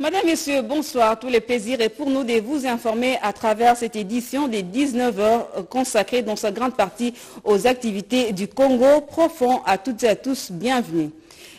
Madame, Messieurs, bonsoir. Tous les plaisirs et pour nous de vous informer à travers cette édition des 19 heures consacrée dans sa grande partie aux activités du Congo. Profond à toutes et à tous, bienvenue.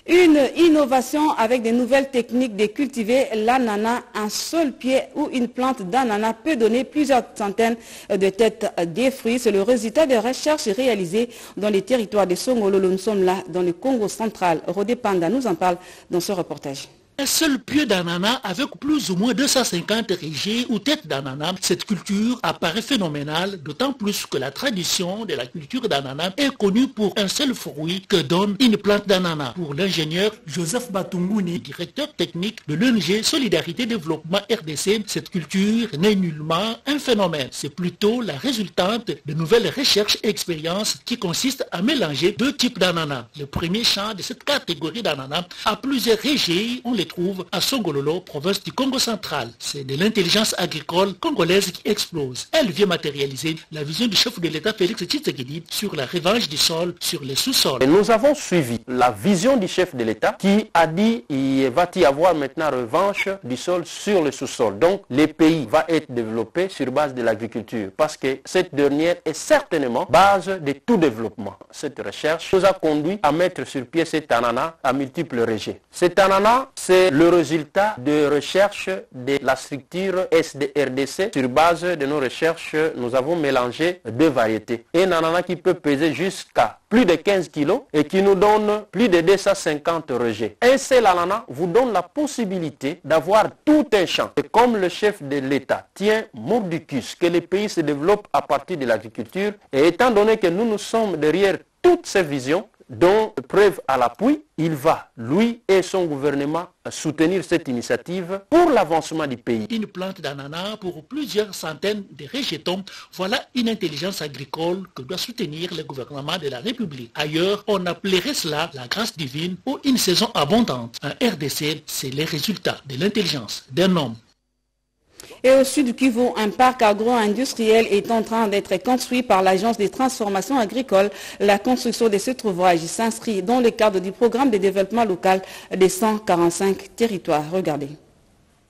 Une innovation avec des nouvelles techniques de cultiver l'ananas, un seul pied ou une plante d'ananas peut donner plusieurs centaines de têtes de fruits. C'est le résultat des recherches réalisées dans les territoires de Songolo. Nous sommes là dans le Congo central. Rodé Panda nous en parle dans ce reportage. Un seul pied d'ananas avec plus ou moins 250 régés ou têtes d'ananas, cette culture apparaît phénoménale, d'autant plus que la tradition de la culture d'ananas est connue pour un seul fruit que donne une plante d'ananas. Pour l'ingénieur Joseph Batunguni, directeur technique de l'ONG Solidarité Développement RDC, cette culture n'est nullement un phénomène. C'est plutôt la résultante de nouvelles recherches et expériences qui consistent à mélanger deux types d'ananas. Le premier champ de cette catégorie d'ananas a plusieurs régés, on les trouve à Songololo, province du Congo central. C'est de l'intelligence agricole congolaise qui explose. Elle vient matérialiser la vision du chef de l'État Félix Tshisekedi sur la revanche du sol sur les sous-sols. Nous avons suivi la vision du chef de l'État qui a dit il va y avoir maintenant revanche du sol sur le sous-sol. Donc le pays va être développé sur base de l'agriculture parce que cette dernière est certainement base de tout développement. Cette recherche nous a conduit à mettre sur pied cet ananas à multiples rejets. Cet ananas, c'est le résultat de recherche de la structure SDRDC. Sur base de nos recherches, nous avons mélangé deux variétés. Un ananas qui peut peser jusqu'à plus de 15 kg et qui nous donne plus de 250 rejets. Un seul ananas vous donne la possibilité d'avoir tout un champ. Et comme le chef de l'État tient mordicus que le pays se développe à partir de l'agriculture, et étant donné que nous nous sommes derrière toutes ces visions, dont preuve à l'appui, il va, lui et son gouvernement, soutenir cette initiative pour l'avancement du pays. Une plante d'ananas pour plusieurs centaines de rejetons, voilà une intelligence agricole que doit soutenir le gouvernement de la République. Ailleurs, on appellerait cela la grâce divine ou une saison abondante. Un RDC, c'est les résultats de l'intelligence d'un homme et au sud du Kivu, un parc agro-industriel est en train d'être construit par l'Agence des transformations agricoles. La construction de cet ouvrage s'inscrit dans le cadre du programme de développement local des 145 territoires. Regardez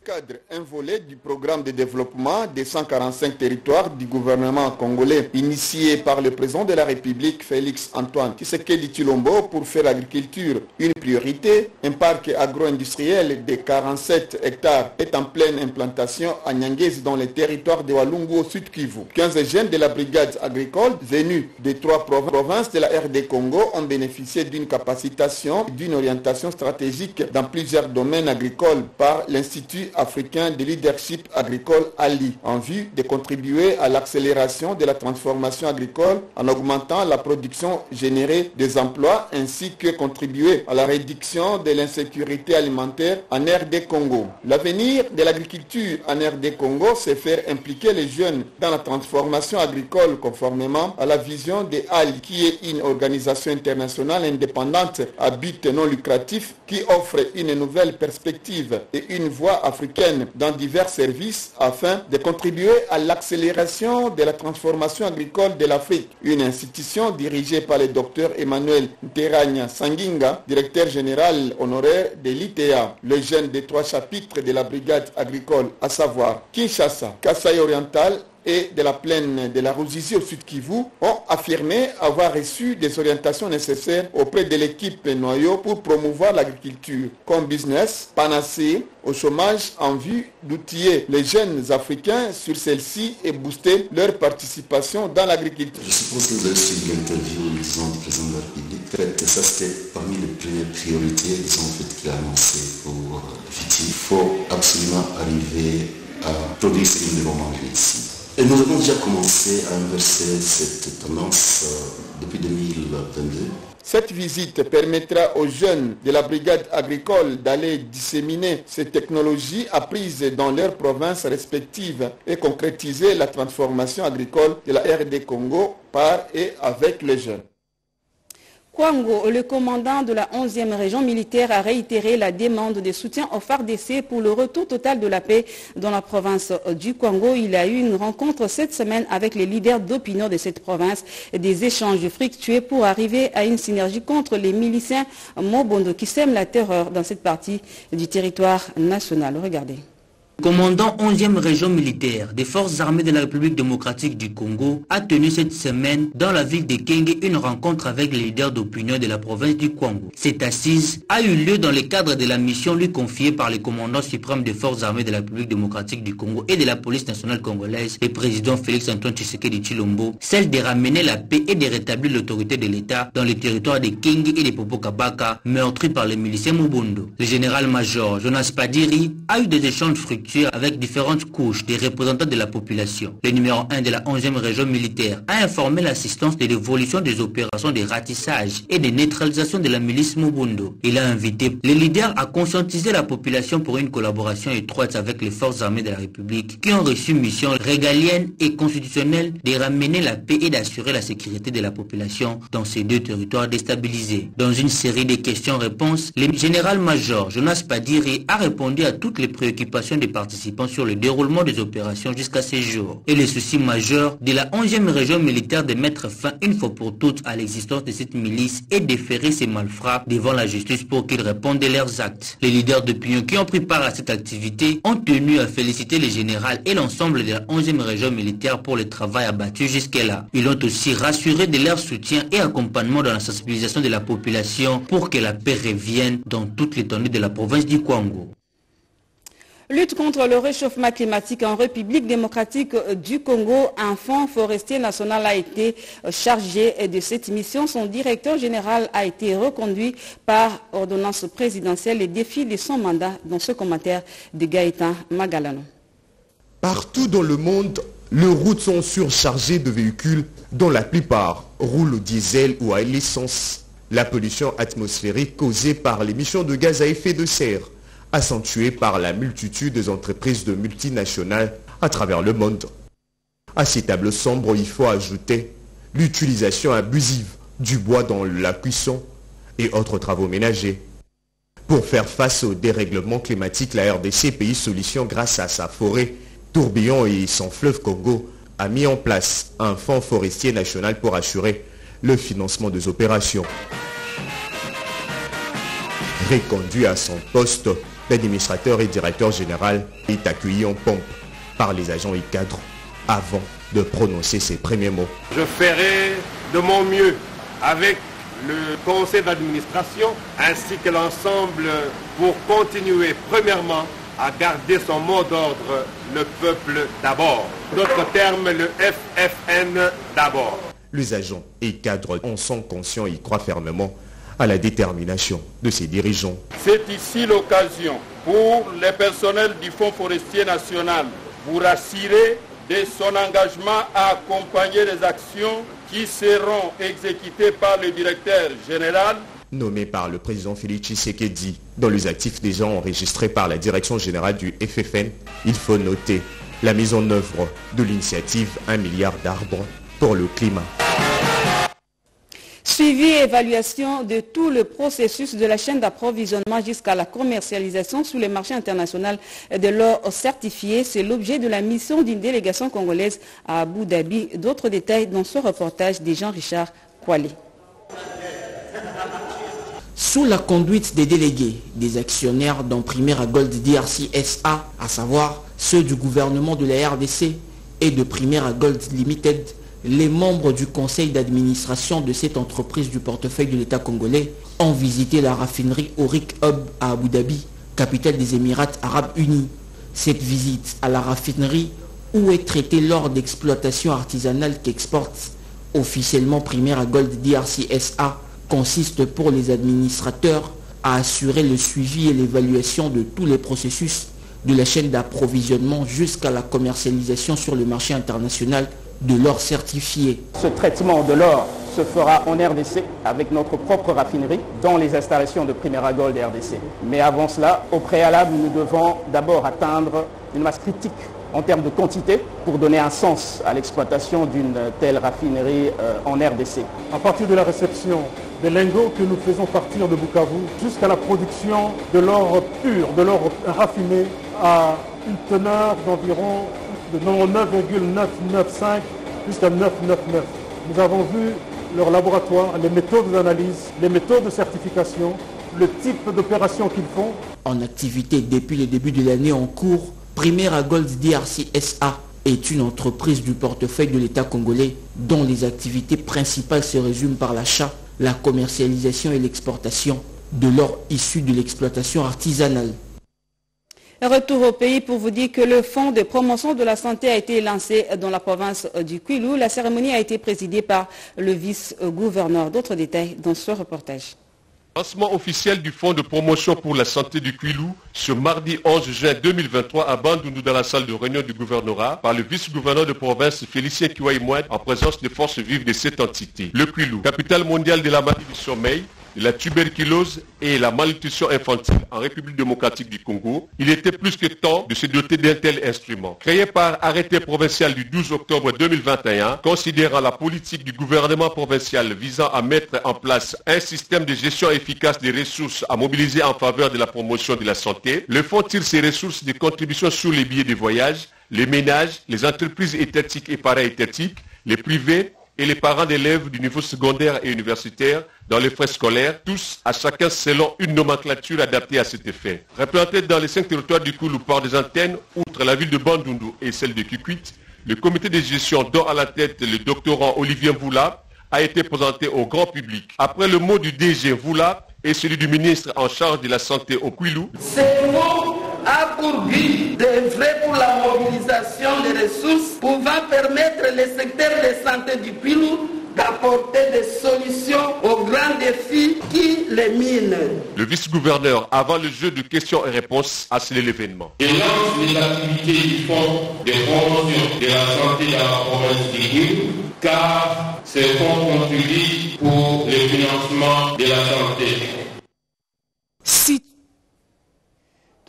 cadre un volet du programme de développement des 145 territoires du gouvernement congolais initié par le président de la République Félix Antoine Tshisekedi Chilombo pour faire l'agriculture une priorité. Un parc agro-industriel de 47 hectares est en pleine implantation à Nyangezi dans les territoires de Walungu au sud Kivu. 15 jeunes de la brigade agricole venus des trois provinces de la RD Congo ont bénéficié d'une capacitation d'une orientation stratégique dans plusieurs domaines agricoles par l'Institut africain de leadership agricole Ali en vue de contribuer à l'accélération de la transformation agricole en augmentant la production générée des emplois ainsi que contribuer à la réduction de l'insécurité alimentaire en RD Congo. L'avenir de l'agriculture en RD Congo, c'est faire impliquer les jeunes dans la transformation agricole conformément à la vision de Ali qui est une organisation internationale indépendante à but non lucratif qui offre une nouvelle perspective et une voie dans divers services afin de contribuer à l'accélération de la transformation agricole de l'Afrique. Une institution dirigée par le docteur Emmanuel Teragna Sanginga, directeur général honoraire de l'ITA, le jeune des trois chapitres de la brigade agricole, à savoir Kinshasa, Kassai Oriental et de la plaine de la Ruzizi au sud Kivu ont affirmé avoir reçu des orientations nécessaires auprès de l'équipe noyau pour promouvoir l'agriculture comme business, panacée au chômage en vue d'outiller les jeunes africains sur celle-ci et booster leur participation dans l'agriculture. Je suppose que vous avez suivi l'interview disons, du président de la République. ça, c'était parmi les premières priorités disons, qu'il a annoncé pour le Il faut absolument arriver à produire ce que nous devons manger ici. Et nous avons déjà commencé à inverser cette tendance euh, depuis 2022. Cette visite permettra aux jeunes de la brigade agricole d'aller disséminer ces technologies apprises dans leurs provinces respectives et concrétiser la transformation agricole de la RD Congo par et avec les jeunes. Kwango, le commandant de la 11e région militaire a réitéré la demande de soutien au FARDC pour le retour total de la paix dans la province du Kwango. Il a eu une rencontre cette semaine avec les leaders d'opinion de cette province, des échanges fructueux pour arriver à une synergie contre les miliciens Mobondo qui sèment la terreur dans cette partie du territoire national. Regardez. Commandant 11e région militaire des forces armées de la République démocratique du Congo a tenu cette semaine dans la ville de Kenge une rencontre avec les leaders d'opinion de la province du Congo. Cette assise a eu lieu dans le cadre de la mission lui confiée par le commandant suprême des forces armées de la République démocratique du Congo et de la police nationale congolaise, le président Félix Antoine Tshisekedi Chilombo, celle de ramener la paix et de rétablir l'autorité de l'État dans les territoires de Kenge et de Popokabaka meurtris par les miliciens Mubondo. Le général-major Jonas Padiri a eu des échanges fructueux avec différentes couches des représentants de la population. Le numéro 1 de la 11e région militaire a informé l'assistance de l'évolution des opérations de ratissage et de neutralisation de la milice Mubundo. Il a invité les leaders à conscientiser la population pour une collaboration étroite avec les forces armées de la République qui ont reçu mission régalienne et constitutionnelle de ramener la paix et d'assurer la sécurité de la population dans ces deux territoires déstabilisés. Dans une série de questions-réponses, le général-major Jonas Padiri a répondu à toutes les préoccupations des participants sur le déroulement des opérations jusqu'à ces jours. Et le souci majeur de la 11e région militaire de mettre fin une fois pour toutes à l'existence de cette milice et déférer ces malfrats devant la justice pour qu'ils répondent de leurs actes. Les leaders d'opinion qui ont pris part à cette activité ont tenu à féliciter le général et l'ensemble de la 11e région militaire pour le travail abattu jusque-là. Ils ont aussi rassuré de leur soutien et accompagnement dans la sensibilisation de la population pour que la paix revienne dans toute l'étendue de la province du Congo. Lutte contre le réchauffement climatique en République démocratique du Congo, un fonds forestier national a été chargé de cette mission. Son directeur général a été reconduit par ordonnance présidentielle. Les défis de son mandat dans ce commentaire de Gaëtan Magalano. Partout dans le monde, les routes sont surchargées de véhicules dont la plupart roulent au diesel ou à l'essence. La pollution atmosphérique causée par l'émission de gaz à effet de serre accentuée par la multitude des entreprises de multinationales à travers le monde. À ces tables sombres, il faut ajouter l'utilisation abusive du bois dans la cuisson et autres travaux ménagers. Pour faire face au dérèglement climatique, la RDC, pays solution grâce à sa forêt, tourbillon et son fleuve Congo, a mis en place un fonds forestier national pour assurer le financement des opérations. Reconduit à son poste, l'administrateur et directeur général est accueilli en pompe par les agents et cadres avant de prononcer ses premiers mots. Je ferai de mon mieux avec le conseil d'administration ainsi que l'ensemble pour continuer premièrement à garder son mot d'ordre le peuple d'abord. D'autres termes, le FFN d'abord. Les agents et cadres en sont conscients et croient fermement à la détermination de ses dirigeants. C'est ici l'occasion pour les personnels du Fonds forestier national vous rassurer de son engagement à accompagner les actions qui seront exécutées par le directeur général nommé par le président Félix Tshisekedi dans les actifs déjà enregistrés par la direction générale du FFN, il faut noter la mise en œuvre de l'initiative 1 milliard d'arbres pour le climat. Suivi et évaluation de tout le processus de la chaîne d'approvisionnement jusqu'à la commercialisation sur les marchés internationaux de l'or certifié, c'est l'objet de la mission d'une délégation congolaise à Abu Dhabi. D'autres détails dans ce reportage de Jean-Richard Kouali. Sous la conduite des délégués, des actionnaires dont Primera Gold DRC SA, à savoir ceux du gouvernement de la RDC et de Primera Gold Limited, les membres du conseil d'administration de cette entreprise du portefeuille de l'État congolais ont visité la raffinerie Auric Hub à Abu Dhabi, capitale des Émirats arabes unis. Cette visite à la raffinerie, où est traité l'or d'exploitation artisanale qu'exporte officiellement Primera Gold DRC SA, consiste pour les administrateurs à assurer le suivi et l'évaluation de tous les processus de la chaîne d'approvisionnement jusqu'à la commercialisation sur le marché international de l'or certifié. Ce traitement de l'or se fera en RDC avec notre propre raffinerie dans les installations de Primera Gold RDC. Mais avant cela, au préalable, nous devons d'abord atteindre une masse critique en termes de quantité pour donner un sens à l'exploitation d'une telle raffinerie en RDC. À partir de la réception des lingots que nous faisons partir de Bukavu jusqu'à la production de l'or pur, de l'or raffiné à une teneur d'environ de 9,995 jusqu'à 999. Nous avons vu leur laboratoire, les méthodes d'analyse, les méthodes de certification, le type d'opération qu'ils font. En activité depuis le début de l'année en cours, Primera Gold DRC SA est une entreprise du portefeuille de l'État congolais dont les activités principales se résument par l'achat, la commercialisation et l'exportation de l'or issu de l'exploitation artisanale. Retour au pays pour vous dire que le fonds de promotion de la santé a été lancé dans la province du Quilou. La cérémonie a été présidée par le vice-gouverneur. D'autres détails dans ce reportage. Lancement officiel du Fonds de promotion pour la santé du Quilou ce mardi 11 juin 2023 à Bandundu dans la salle de réunion du gouvernorat par le vice-gouverneur de province Félicien Kiwaïmouad en présence des forces vives de cette entité. Le Quilou, capitale mondiale de la maladie du sommeil, la tuberculose et la malnutrition infantile en République démocratique du Congo, il était plus que temps de se doter d'un tel instrument. Créé par arrêté provincial du 12 octobre 2021, considérant la politique du gouvernement provincial visant à mettre en place un système de gestion efficace des ressources à mobiliser en faveur de la promotion de la santé, le fonds tire ses ressources des contributions sur les billets de voyage, les ménages, les entreprises étatiques et para-étatiques, les privés, et les parents d'élèves du niveau secondaire et universitaire dans les frais scolaires, tous à chacun selon une nomenclature adaptée à cet effet. Représenté dans les cinq territoires du Koulou par des antennes, outre la ville de Bandundu et celle de Kikwit, le comité de gestion dont à la tête le doctorant Olivier Voula a été présenté au grand public. Après le mot du DG Voula et celui du ministre en charge de la santé au Quilou, a pour but d'œuvrer pour la mobilisation des ressources pouvant permettre le secteur de santé du Pilou d'apporter des solutions aux grands défis qui les minent. Le vice-gouverneur, avant le jeu de questions et réponses, a scellé l'événement. Et lance les activités du Fonds de promotion de la santé dans la province du Pilou, car ce fonds contribue pour le financement de la santé. Si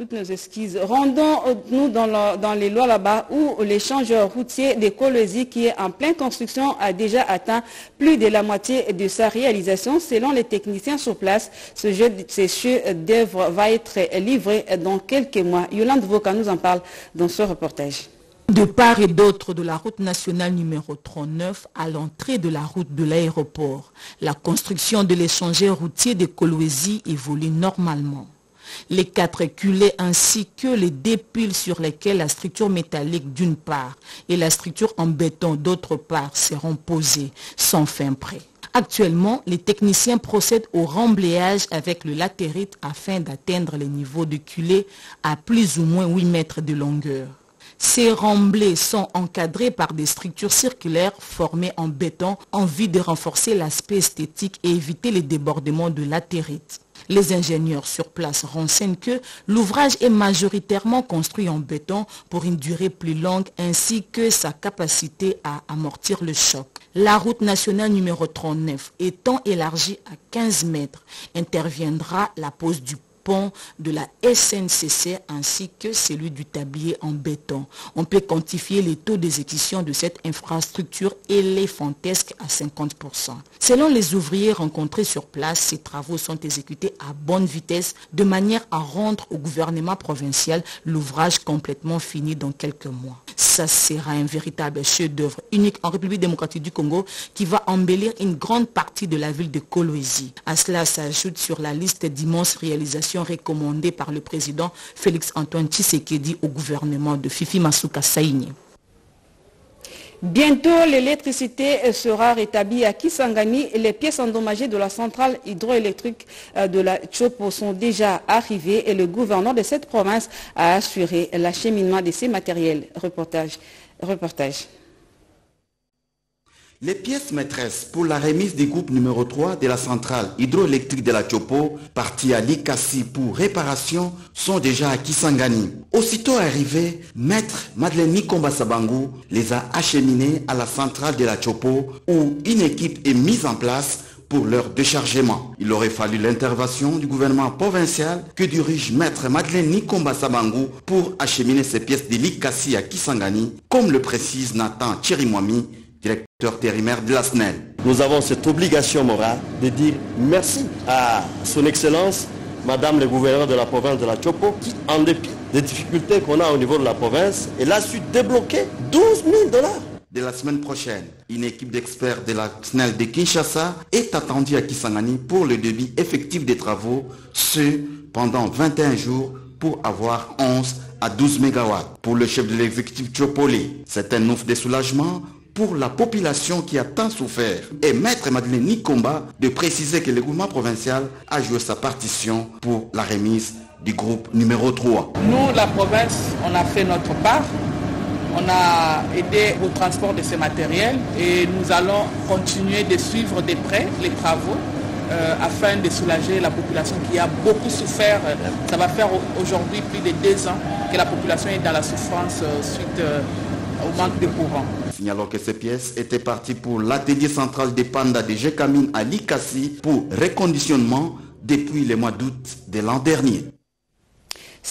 toutes nos esquisses. Rendons-nous dans, les lois là-bas où l'échangeur routier de Colosie qui est en pleine construction a déjà atteint plus de la moitié de sa réalisation. Selon les techniciens sur place, ce jeu, d'œuvre va être livré dans quelques mois. Yolande Voka nous en parle dans ce reportage. De part et d'autre de la route nationale numéro 39 à l'entrée de la route de l'aéroport, la construction de l'échangeur routier de Colosie évolue normalement. Les quatre culées ainsi que les dépiles sur lesquels la structure métallique d'une part et la structure en béton d'autre part seront posées sont fin prêts. Actuellement, les techniciens procèdent au remblayage avec le latérite afin d'atteindre les niveaux de culée à plus ou moins 8 mètres de longueur. Ces remblais sont encadrés par des structures circulaires formées en béton en vue de renforcer l'aspect esthétique et éviter les débordements de latérite. Les ingénieurs sur place renseignent que l'ouvrage est majoritairement construit en béton pour une durée plus longue ainsi que sa capacité à amortir le choc. La route nationale numéro 39 étant élargie à 15 mètres, interviendra la pose du de la SNCC ainsi que celui du tablier en béton. On peut quantifier les taux d'exécution de cette infrastructure éléphantesque à 50%. Selon les ouvriers rencontrés sur place, ces travaux sont exécutés à bonne vitesse de manière à rendre au gouvernement provincial l'ouvrage complètement fini dans quelques mois. Ça sera un véritable chef-d'œuvre unique en République démocratique du Congo qui va embellir une grande partie de la ville de Kolwezi. À cela s'ajoute sur la liste d'immenses réalisations recommandées par le président Félix Antoine Tshisekedi au gouvernement de Fifi Masuka Saïni. Bientôt, l'électricité sera rétablie à Kisangani. Les pièces endommagées de la centrale hydroélectrique de la Chopo sont déjà arrivées et le gouverneur de cette province a assuré l'acheminement de ces matériels. Reportage. Les pièces maîtresses pour la remise des groupes numéro 3 de la centrale hydroélectrique de la Chopo, partie à Likasi pour réparation, sont déjà à Kisangani. Aussitôt arrivés, maître Madeleine Nikomba Sabangu les a acheminés à la centrale de la Chopo où une équipe est mise en place pour leur déchargement. Il aurait fallu l'intervention du gouvernement provincial que dirige maître Madeleine Nikomba Sabangu pour acheminer ces pièces de Likasi à Kisangani, comme le précise Nathan Chirimwami, Nous avons cette obligation morale de dire merci à son Excellence, Madame le gouverneur de la province de la Chopo, qui, en dépit des difficultés qu'on a au niveau de la province, elle a su débloquer 12 000 dollars. De la semaine prochaine, une équipe d'experts de la SNEL de Kinshasa est attendue à Kisangani pour le débit effectif des travaux, ce pendant 21 jours pour avoir 11 à 12 mégawatts. Pour le chef de l'exécutif Chopoli, c'est un ouf de soulagement pour la population qui a tant souffert. Et Maître Madeleine Nikomba de préciser que le gouvernement provincial a joué sa partition pour la remise du groupe numéro 3. Nous, la province, on a fait notre part. On a aidé au transport de ces matériels et nous allons continuer de suivre de près les travaux euh, afin de soulager la population qui a beaucoup souffert. Ça va faire aujourd'hui plus de deux ans que la population est dans la souffrance euh, suite euh, au manque de courant. Signalons que ces pièces étaient parties pour l'atelier central des pandas de Jekamine à Likassi pour reconditionnement depuis le mois d'août de l'an dernier.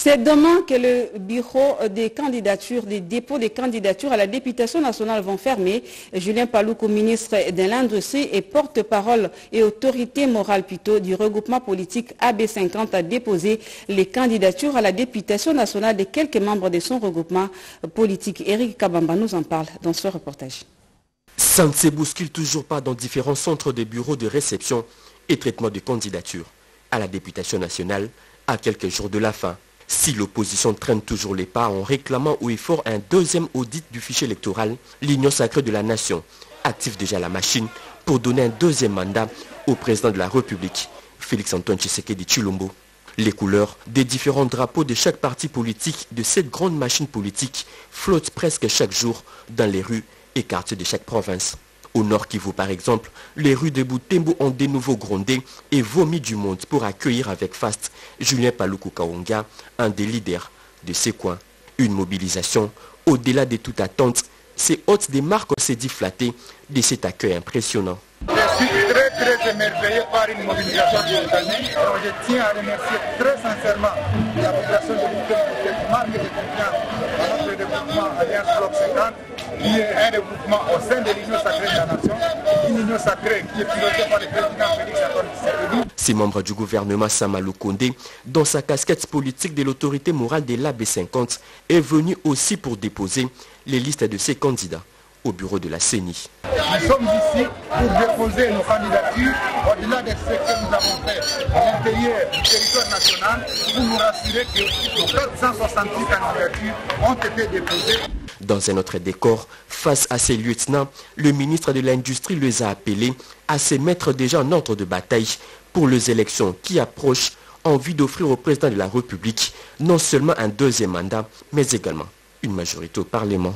C'est demain que le bureau des candidatures, des dépôts des candidatures à la députation nationale vont fermer. Julien Paloukou, ministre de l'Industrie et porte-parole et autorité morale plutôt du regroupement politique AB50 a déposé les candidatures à la députation nationale de quelques membres de son regroupement politique. Eric Kabamba nous en parle dans ce reportage. Ça ne se bouscule toujours pas dans différents centres de bureaux de réception et traitement de candidatures à la députation nationale à quelques jours de la fin. Si l'opposition traîne toujours les pas en réclamant au effort un deuxième audit du fichier électoral, l'Union sacrée de la nation active déjà la machine pour donner un deuxième mandat au président de la République, Félix-Antoine Tshisekedi Chilombo. Les couleurs des différents drapeaux de chaque parti politique de cette grande machine politique flottent presque chaque jour dans les rues et quartiers de chaque province. Au nord Kivu, par exemple, les rues de Boutembo ont de nouveau grondé et vomi du monde pour accueillir avec faste Julien Paluku Kaonga, un des leaders de ces coins. Une mobilisation au-delà de toute attente. Ces hôtes des marques s'est dit flattés de cet accueil impressionnant. Je suis très très émerveillé par une mobilisation spontanée. Je tiens à remercier très sincèrement la population de pour cette marque de confiance à notre développement Alliance Bloc 50 qui est un regroupement au sein de l'Union sacrée de la nation, une union sacrée qui est pilotée par le président Félix Antoine. Ces membres du gouvernement Samalou Kondé, dans sa casquette politique de l'autorité morale de l'AB50, est venu aussi pour déposer les listes de ses candidats au bureau de la CENI. Nous sommes ici pour déposer nos candidatures au-delà de ce que nous avons fait à l'intérieur du territoire national pour nous rassurer que nos 468 candidatures ont été déposées. Dans un autre décor, face à ces lieutenants, le ministre de l'Industrie les a appelés à se mettre déjà en ordre de bataille pour les élections qui approchent en vue d'offrir au président de la République non seulement un deuxième mandat, mais également une majorité au Parlement.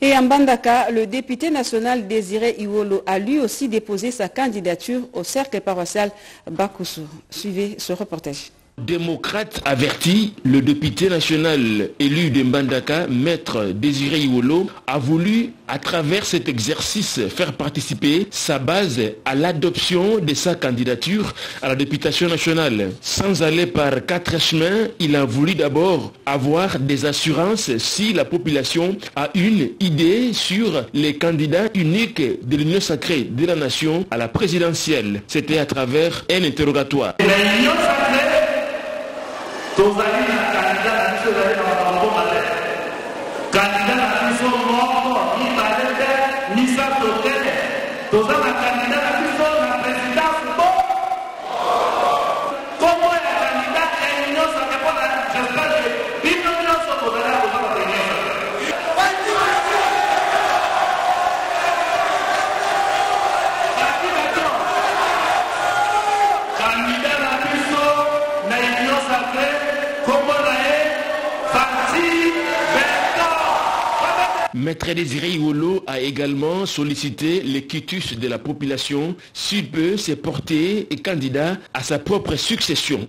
Et en Bandaka, le député national Désiré Iwolo a lui aussi déposé sa candidature au cercle paroissial Bakusu. Suivez ce reportage. Démocrate averti, le député national élu de Mbandaka, maître Désiré Iwolo, a voulu, à travers cet exercice, faire participer sa base à l'adoption de sa candidature à la députation nationale. Sans aller par quatre chemins, il a voulu d'abord avoir des assurances si la population a une idée sur les candidats uniques de l'Union sacrée de la nation à la présidentielle. C'était à travers un interrogatoire. تضعين كان ده نسوه الله كان ده نسوه الله Maître Désiré Iwolo a également sollicité le quitus de la population s'il peut se porter candidat à sa propre succession.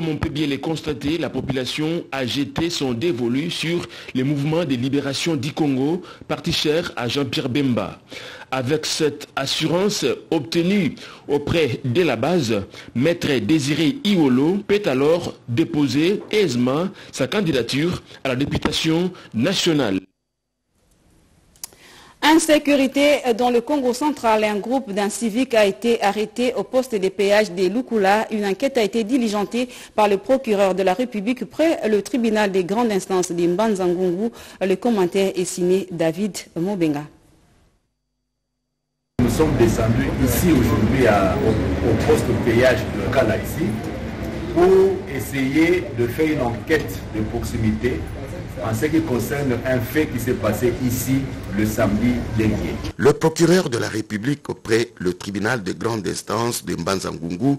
Comme on peut bien les constater, la population a jeté son dévolu sur les mouvements de libération du Congo, parti cher à Jean-Pierre Bemba. Avec cette assurance obtenue auprès de la base, Maître Désiré Iolo peut alors déposer aisément sa candidature à la députation nationale. Insécurité dans le Congo central. Un groupe d'un civique a été arrêté au poste des péages des Lukula. Une enquête a été diligentée par le procureur de la République près le tribunal des grandes instances de Mbanzangungu. Le commentaire est signé David Mobenga. Nous sommes descendus ici aujourd'hui au, au, poste de péage de Kala ici pour essayer de faire une enquête de proximité en ce qui concerne un fait qui s'est passé ici le samedi dernier. Le procureur de la République auprès le tribunal de grande instance de Mbanzangungu,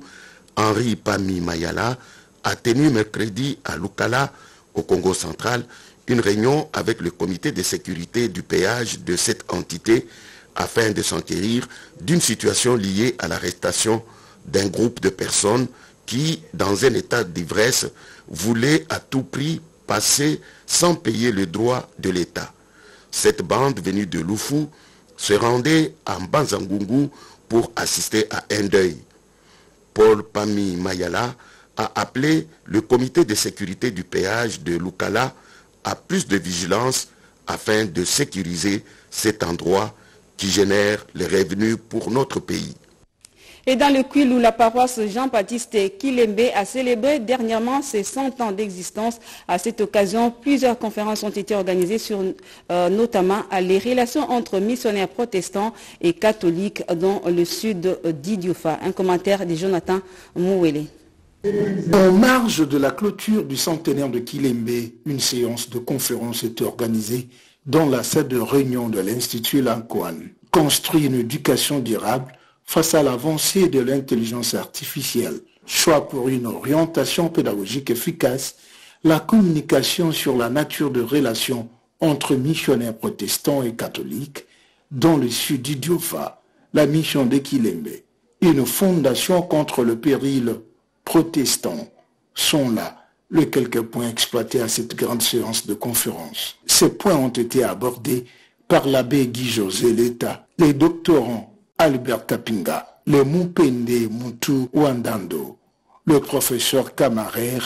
Henri Pami Mayala, a tenu mercredi à Lukala, au Congo central, une réunion avec le comité de sécurité du péage de cette entité afin de s'enquérir d'une situation liée à l'arrestation d'un groupe de personnes qui, dans un état d'ivresse, voulaient à tout prix passer sans payer le droit de l'État. Cette bande venue de Lufu se rendait à Mbanzangungu pour assister à un deuil. Paul Pami Mayala a appelé le comité de sécurité du péage de Lukala à plus de vigilance afin de sécuriser cet endroit qui génère les revenus pour notre pays. Et dans le Quilou, la paroisse Jean-Baptiste Kilembe a célébré dernièrement ses 100 ans d'existence. À cette occasion, plusieurs conférences ont été organisées sur euh, notamment les relations entre missionnaires protestants et catholiques dans le sud d'Idiofa. Un commentaire de Jonathan Mouwele. En marge de la clôture du centenaire de Kilembe, une séance de conférence est organisée dans la salle de réunion de l'Institut Lanquan. Construire une éducation durable face à l'avancée de l'intelligence artificielle, choix pour une orientation pédagogique efficace, la communication sur la nature de relations entre missionnaires protestants et catholiques dans le sud d'Idiofa, la mission d'Equilembe, une fondation contre le péril protestant sont là les quelques points exploités à cette grande séance de conférence. Ces points ont été abordés par l'abbé Guy José Leta, les doctorants Albert Kapinga, le Mupende Mutu Wandando, le professeur Kamarer,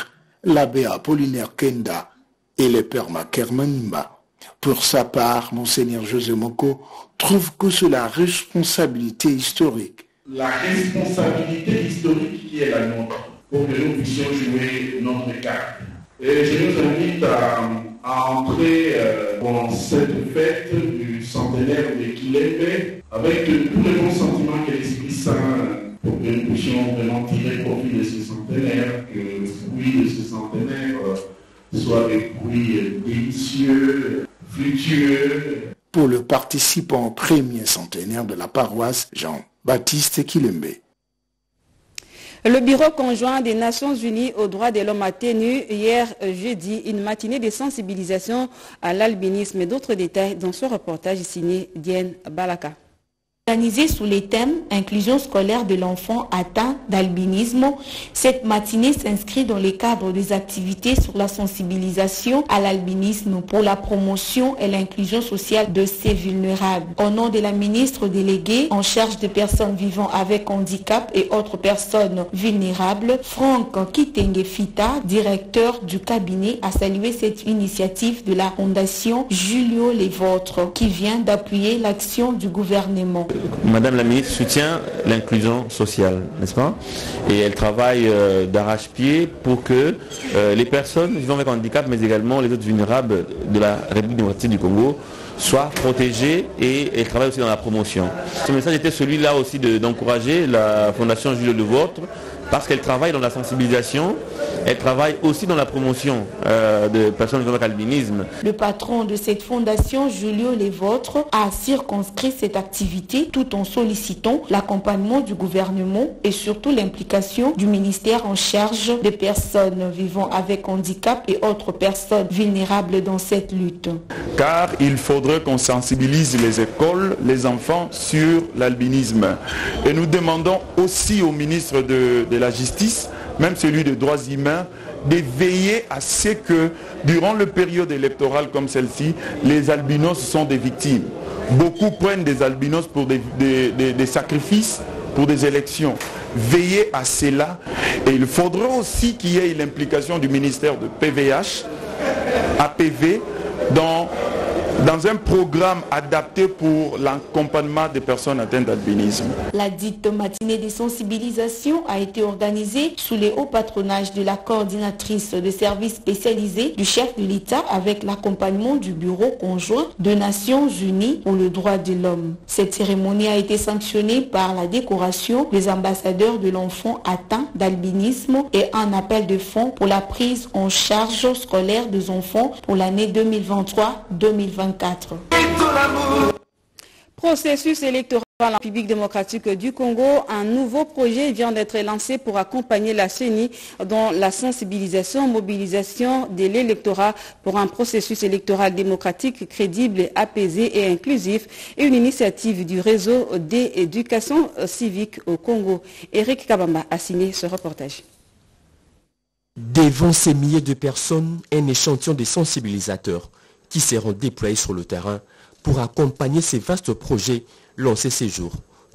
l'abbé Apollinaire Kenda et le père Makermanimba. Pour sa part, Monseigneur José Moko trouve que c'est la responsabilité historique. La responsabilité historique qui est la nôtre pour que nous puissions jouer notre carte. Et je nous invite à, à entrer euh, dans cette fête du centenaire de Kilembe avec tous les bons sentiments que l'Esprit Saint pour que nous puissions vraiment tirer profit de ce centenaire, que le fruit de ce centenaire euh, soit des fruits délicieux, fructueux. Pour le participant au premier centenaire de la paroisse Jean-Baptiste Kilembe. Le Bureau conjoint des Nations Unies aux droits de l'homme a tenu hier jeudi une matinée de sensibilisation à l'albinisme et d'autres détails dans ce reportage signé Diane Balaka. Organisée sous les thèmes inclusion scolaire de l'enfant atteint d'albinisme, cette matinée s'inscrit dans le cadre des activités sur la sensibilisation à l'albinisme pour la promotion et l'inclusion sociale de ces vulnérables. Au nom de la ministre déléguée en charge des personnes vivant avec handicap et autres personnes vulnérables, Franck Kitengefita, directeur du cabinet, a salué cette initiative de la fondation Julio Lévôtre qui vient d'appuyer l'action du gouvernement. Madame la ministre soutient l'inclusion sociale, n'est-ce pas? Et elle travaille euh, d'arrache-pied pour que euh, les personnes vivant avec handicap, mais également les autres vulnérables de la République démocratique du Congo, soient protégés et elle aussi dans la promotion. Ce message était celui-là aussi d'encourager la Fondation Julio Levôtre parce qu'elle travaille dans la sensibilisation, elle travaille aussi dans la promotion euh, de personnes vivant avec albinisme. Le patron de cette fondation, Julio Lévôtre, a circonscrit cette activité tout en sollicitant l'accompagnement du gouvernement et surtout l'implication du ministère en charge des personnes vivant avec handicap et autres personnes vulnérables dans cette lutte. Car il faudrait qu'on sensibilise les écoles, les enfants sur l'albinisme. Et nous demandons aussi au ministre de, de la Justice même celui des droits humains, de veiller à ce que durant le période électorale comme celle-ci, les albinos sont des victimes. Beaucoup prennent des albinos pour des, des sacrifices pour des élections. Veillez à cela. Et il faudra aussi qu'il y ait l'implication du ministère de PVH, APV, dans dans un programme adapté pour l'accompagnement des personnes atteintes d'albinisme. La dite matinée de sensibilisation a été organisée sous les hauts patronages de la coordinatrice de services spécialisés du chef de l'État avec l'accompagnement du Bureau conjoint de Nations Unies pour le droit de l'homme. Cette cérémonie a été sanctionnée par la décoration des ambassadeurs de l'enfant atteint d'albinisme et un appel de fonds pour la prise en charge scolaire des enfants pour l'année 2023-2024. Processus électoral en République démocratique du Congo, un nouveau projet vient d'être lancé pour accompagner la CENI dans la sensibilisation, mobilisation de l'électorat pour un processus électoral démocratique, crédible, apaisé et inclusif et une initiative du réseau d'éducation civique au Congo. Eric Kabamba a signé ce reportage. Devant ces milliers de personnes, un échantillon de sensibilisateurs qui seront déployés sur le terrain pour accompagner ces vastes projets lancés ces jours,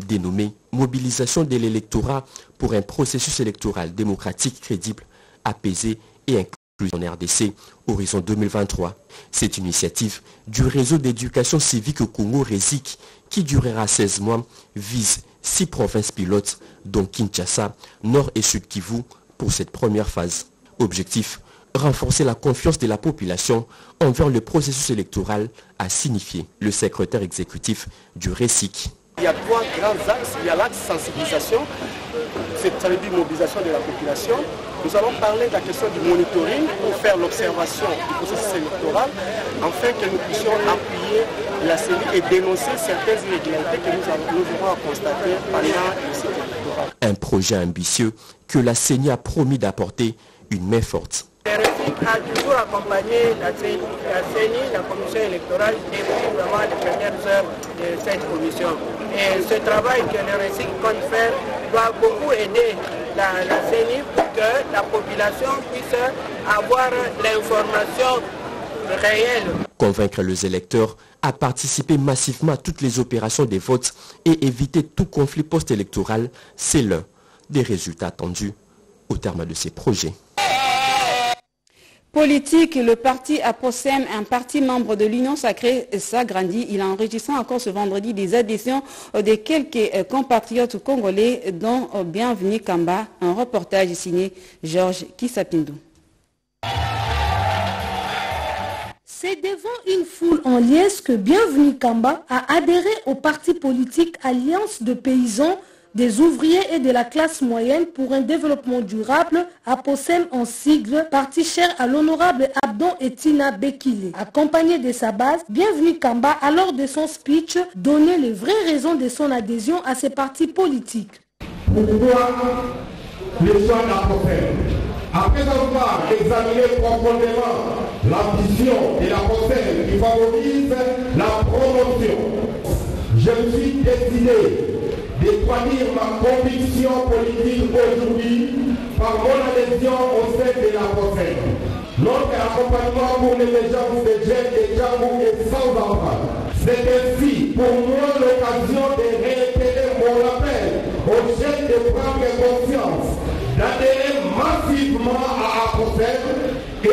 dénommés Mobilisation de l'électorat pour un processus électoral démocratique crédible, apaisé et inclusif en RDC, horizon 2023. Cette initiative du réseau d'éducation civique au Congo RESIC, qui durera 16 mois, vise six provinces pilotes, dont Kinshasa, Nord et Sud Kivu, pour cette première phase. Objectif renforcer la confiance de la population envers le processus électoral, a signifié le secrétaire exécutif du RESIC. Il y a trois grands axes. Il y a l'axe sensibilisation, c'est à dire mobilisation de la population. Nous allons parler de la question du monitoring pour faire l'observation du processus électoral, afin que nous puissions appuyer la CENI et dénoncer certaines irrégularités que nous, avons, aurons à constater pendant le cycle électoral. Un projet ambitieux que la CENI a promis d'apporter une main forte. A toujours accompagné la CENI, la commission électorale, depuis vraiment les premières heures de cette commission? Et ce travail que le REFIC compte faire doit beaucoup aider la, la CENI pour que la population puisse avoir l'information réelle. Convaincre les électeurs à participer massivement à toutes les opérations des votes et éviter tout conflit post-électoral, c'est l'un des résultats attendus au terme de ces projets. Politique, le parti APOSEM, un parti membre de l'Union sacrée, s'agrandit. Il a enregistré encore ce vendredi des adhésions de quelques compatriotes congolais, dont Bienvenue Kamba. Un reportage signé Georges Kissapindou. C'est devant une foule en liesse que Bienvenue Kamba a adhéré au parti politique Alliance de paysans des ouvriers et de la classe moyenne pour un développement durable, APOSEM en sigle, parti cher à l'honorable Abdon Etina Bekile. Accompagné de sa base, Bienvenue Kamba a lors de son speech donné les vraies raisons de son adhésion à ces partis politiques. Pourquoi le choix d'APOSEM Après avoir examiné profondément l'ambition de l'APOSEM qui favorise la promotion, je me suis décidé d'établir ma conviction politique aujourd'hui par mon adhésion au sein de la. Notre accompagnement pour l'émergence des jeunes et Djambou est sans enfant. C'est ainsi pour moi l'occasion de réitérer mon appel aux jeunes de prendre conscience, d'adhérer massivement à APOSEM les.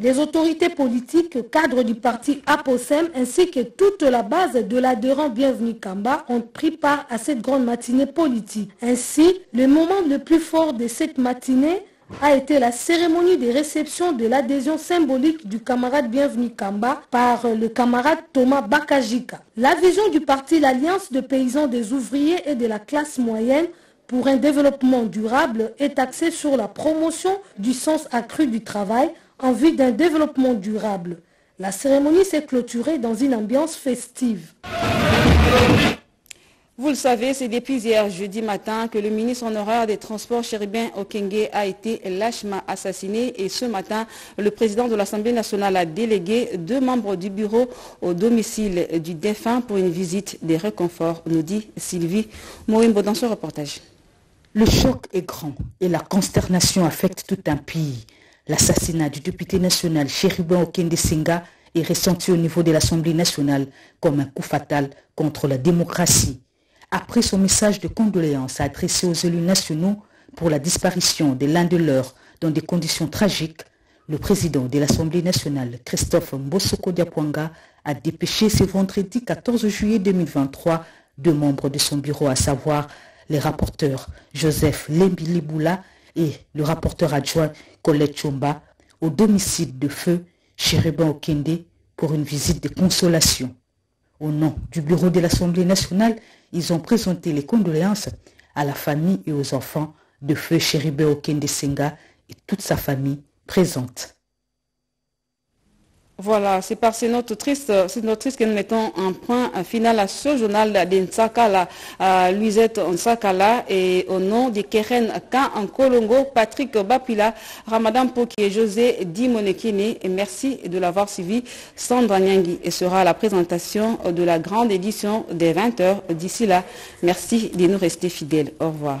Les autorités politiques, cadres du parti APOSEM ainsi que toute la base de l'adhérent Bienvenue Kamba ont pris part à cette grande matinée politique. Ainsi, le moment le plus fort de cette matinée a été la cérémonie de réception de l'adhésion symbolique du camarade Bienvenu Kamba par le camarade Thomas Bakajika. La vision du parti L'Alliance de paysans des ouvriers et de la classe moyenne pour un développement durable est axée sur la promotion du sens accru du travail en vue d'un développement durable. La cérémonie s'est clôturée dans une ambiance festive. Vous le savez, c'est depuis hier jeudi matin que le ministre honoraire des Transports chérubin Okenge a été lâchement assassiné et ce matin, le président de l'Assemblée nationale a délégué deux membres du bureau au domicile du défunt pour une visite des réconforts, nous dit Sylvie Morimbo dans ce reportage. Le choc est grand et la consternation affecte tout un pays. L'assassinat du député national chérubin Okenge Senga est ressenti au niveau de l'Assemblée nationale comme un coup fatal contre la démocratie après son message de condoléances adressé aux élus nationaux pour la disparition de l'un de leurs dans des conditions tragiques, le président de l'Assemblée nationale, Christophe Mbosoko Diapwanga, a dépêché ce vendredi 14 juillet 2023 deux membres de son bureau, à savoir les rapporteurs Joseph Lembiliboula et le rapporteur adjoint Colette Chomba, au domicile de feu Chérubin Okende pour une visite de consolation. Au nom du bureau de l'Assemblée nationale, ils ont présenté les condoléances à la famille et aux enfants de feu Chéribe Okende Senga et toute sa famille présente. Voilà, c'est par ces notes tristes, triste que nous mettons un point final à ce journal d'Ensakala, à Luisette Nsakala, et au nom de Keren Kan Kolongo, Patrick Bapila, Ramadan Poki et José Dimonekine, et merci de l'avoir suivi. Sandra Nyangui et sera la présentation de la grande édition des 20h. D'ici là, merci de nous rester fidèles. Au revoir.